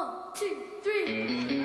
One, two, three.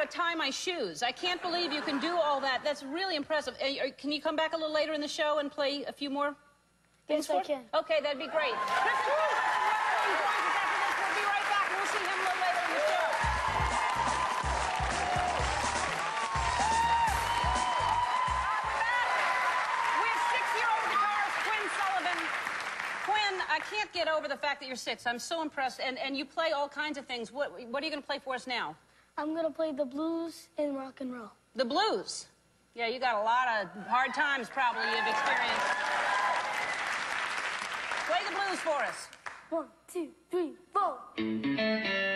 To tie my shoes. I can't believe you can do all that. That's really impressive. Can you come back a little later in the show and play a few more? Yes, I can. Okay, that'd be great. Kristin Chenoweth from Wrestling Points is after this. We'll back, and we'll see him a little later in the show. With six-year-old guitarist Quinn Sullivan. Quinn, I can't get over the fact that you're six. I'm so impressed, and, and you play all kinds of things. What, what are you going to play for us now? I'm gonna play the blues and rock and roll. The blues. Yeah, you got a lot of hard times probably you've experienced. Play the blues for us. One, two, three, four.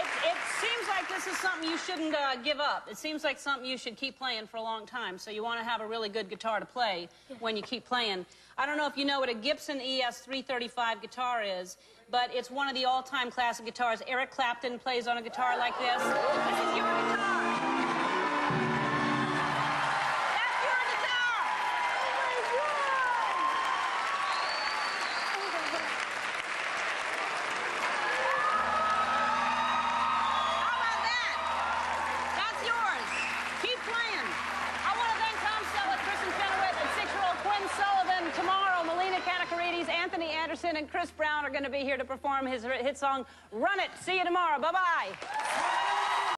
It, it seems like this is something you shouldn't uh, give up. It seems like something you should keep playing for a long time. So you want to have a really good guitar to play when you keep playing. I don't know if you know what a Gibson E ES 335 guitar is, but it's one of the all-time classic guitars. Eric Clapton plays on a guitar like this. This is your guitar. Anderson, and Chris Brown are going to be here to perform his hit song, Run It. See you tomorrow. Bye-bye.